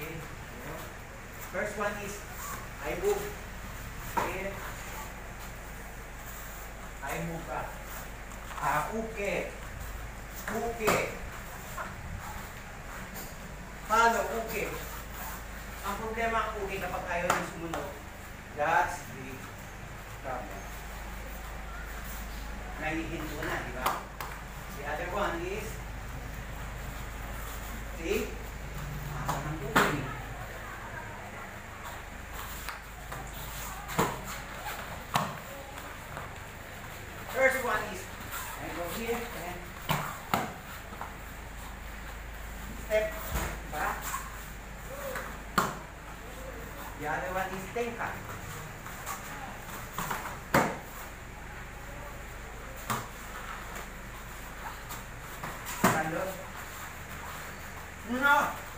Okay. First one is I move. Okay. I move ka. Ah, uke. Uke. Paano? Uke. Ang problema ang uke kapag ayaw yung sumunod. That's the problem. Nahihinto na, di ba? 20. And go here step. The other one is No.